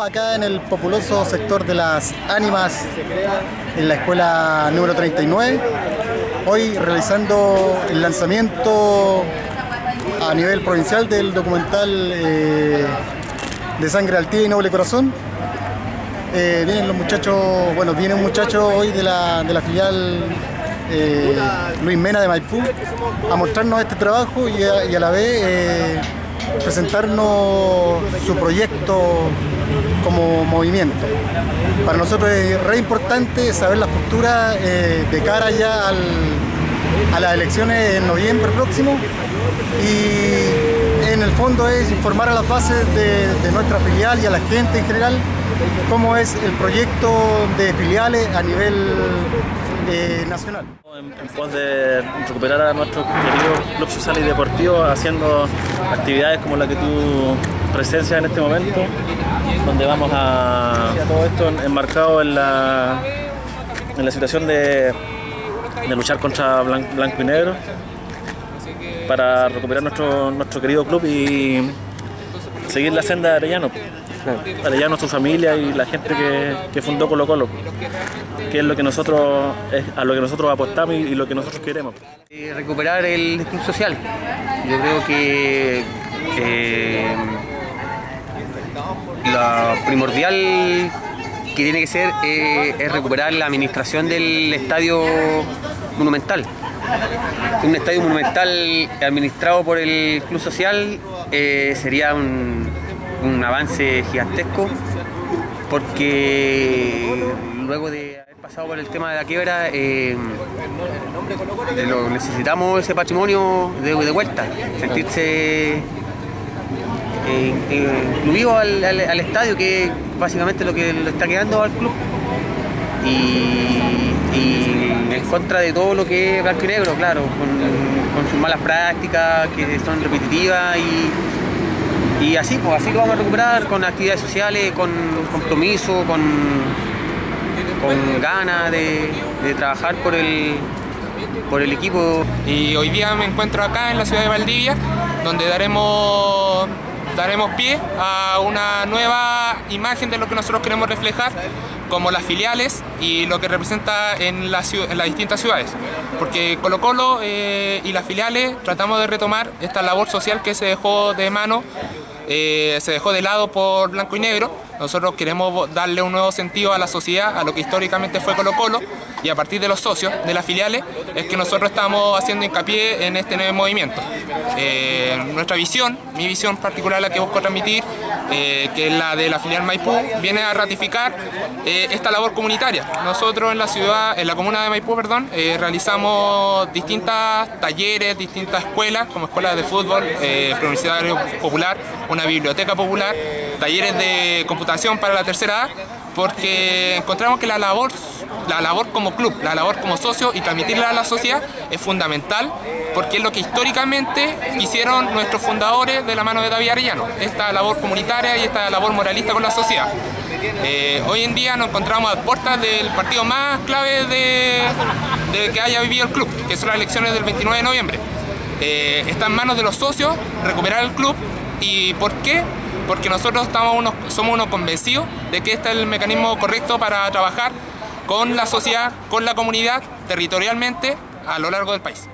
Acá en el populoso sector de las ánimas en la escuela número 39. Hoy realizando el lanzamiento a nivel provincial del documental eh, de sangre altiva y noble corazón. Eh, vienen los muchachos, bueno, viene un muchacho hoy de la, de la filial eh, Luis Mena de Maipú a mostrarnos este trabajo y a, la vez presentarnos su proyecto como movimiento. Para nosotros es re importante saber las posturas de cara ya a las elecciones en noviembre próximo y en el fondo es informar a las bases de, nuestra filial y a la gente en general cómo es el proyecto de filiales a nivel eh, nacional. En, pos de recuperar a nuestro querido club social y deportivo haciendo actividades como la que tú presencias en este momento, donde vamos a todo esto enmarcado en la, en la situación de, de luchar contra blanco y negro para recuperar nuestro, nuestro querido club y seguir la senda de Arellano. Arellano, su familia y la gente que, fundó Colo Colo, que es lo que nosotros a lo que nosotros apostamos y, lo que nosotros queremos. recuperar el club social. Yo creo que lo primordial que tiene que ser eh, es recuperar la administración del estadio monumental un estadio monumental administrado por el Club Social eh, sería un, avance gigantesco porque luego de haber pasado por el tema de la quiebra eh, necesitamos ese patrimonio de, vuelta, sentirse eh, incluido al, estadio que básicamente lo que le está quedando al club. Y, en contra de todo lo que es blanco y negro, claro, con, sus malas prácticas que son repetitivas y, así, pues así lo vamos a recuperar con actividades sociales, con compromiso, con, con ganas de, trabajar por el, por el equipo. Y hoy día me encuentro acá en la ciudad de Valdivia, donde daremos daremos pie a una nueva imagen de lo que nosotros queremos reflejar como las filiales y lo que representa en, las distintas ciudades. Porque Colo Colo eh, y las filiales tratamos de retomar esta labor social que se dejó de mano, eh, se dejó de lado por blanco y negro. Nosotros queremos darle un nuevo sentido a la sociedad, a lo que históricamente fue Colo Colo y a partir de los socios de las filiales es que nosotros estamos haciendo hincapié en este nuevo movimiento. Eh, nuestra visión, mi visión particular la que busco transmitir, eh, que es la de la filial Maipú, viene a ratificar eh, esta labor comunitaria. Nosotros en la ciudad, en la comuna de Maipú, perdón, realizamos distintas talleres, distintas escuelas, como escuelas de fútbol, universitario popular, una biblioteca popular, talleres de computación para la tercera edad, porque encontramos que la labor, la labor como club, la labor como socio y transmitirla a la sociedad es fundamental porque es lo que históricamente hicieron nuestros fundadores de la mano de David Arellano, esta labor comunitaria y esta labor moralista con la sociedad. Eh, hoy en día nos encontramos a puertas del partido más clave de, que haya vivido el club, que son las elecciones del 29 de noviembre. Eh, está en manos de los socios recuperar el club y ¿por qué? porque nosotros estamos unos, somos unos convencidos de que este es el mecanismo correcto para trabajar con la sociedad, con la comunidad, territorialmente, a lo largo del país.